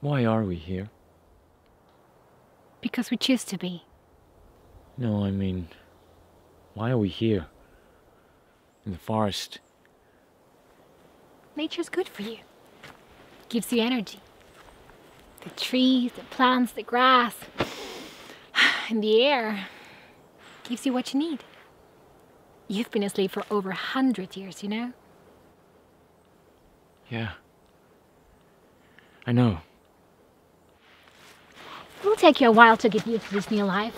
Why are we here? Because we choose to be. No, I mean, why are we here? In the forest? Nature's good for you. gives you energy. The trees, the plants, the grass, and the air gives you what you need. You've been asleep for over a hundred years, you know? Yeah. I know. It'll take you a while to get used to this new life.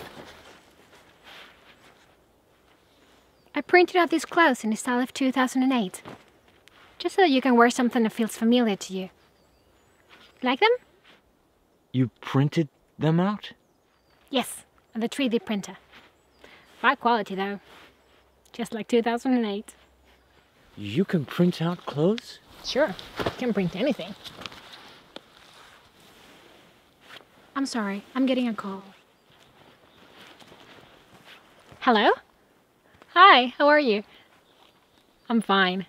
I printed out these clothes in the style of 2008. Just so you can wear something that feels familiar to you. Like them? You printed them out? Yes, on the 3D printer. High quality though. Just like 2008. You can print out clothes? Sure, I can print anything. I'm sorry, I'm getting a call. Hello? Hi, how are you? I'm fine.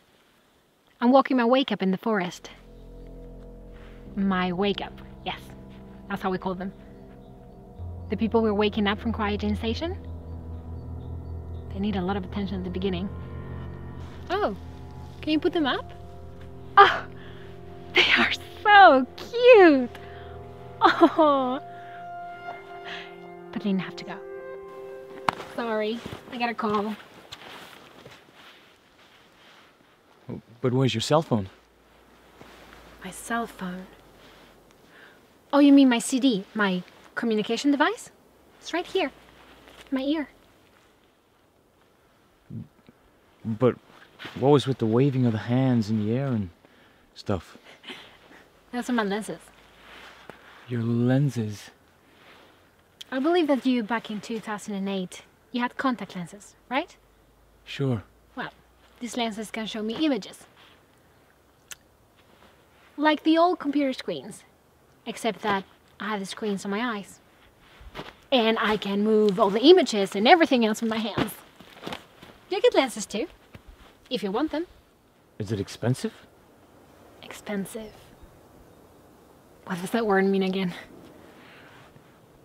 I'm walking my wake up in the forest. My wake up, yes. That's how we call them. The people we're waking up from Cryogen Station? They need a lot of attention at the beginning. Oh, can you put them up? Oh, they are so cute. Oh. But I didn't have to go. Sorry, I got a call. But where's your cell phone? My cell phone. Oh, you mean my CD, my communication device? It's right here, my ear. But what was with the waving of the hands in the air and stuff? Those are my lenses. Your lenses. I believe that you, back in 2008, you had contact lenses, right? Sure. Well, these lenses can show me images. Like the old computer screens, except that I have the screens on my eyes. And I can move all the images and everything else with my hands. You get lenses too, if you want them. Is it expensive? Expensive. What does that word mean again?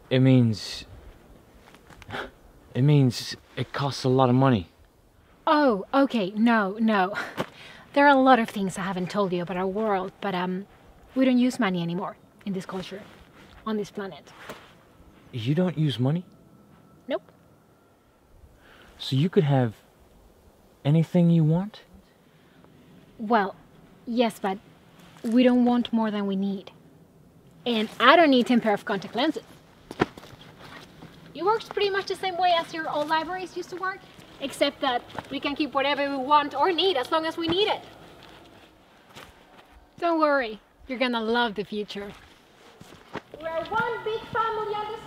It means. It means it costs a lot of money. Oh, okay. No, no. There are a lot of things I haven't told you about our world, but um, we don't use money anymore in this culture, on this planet. You don't use money? Nope. So you could have anything you want? Well, yes, but we don't want more than we need. And I don't need 10 pair of contact lenses. It works pretty much the same way as your old libraries used to work, except that we can keep whatever we want or need as long as we need it. Don't worry, you're gonna love the future. We're one big family, understand?